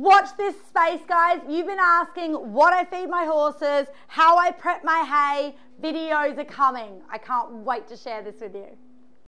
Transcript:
Watch this space, guys. You've been asking what I feed my horses, how I prep my hay. Videos are coming. I can't wait to share this with you.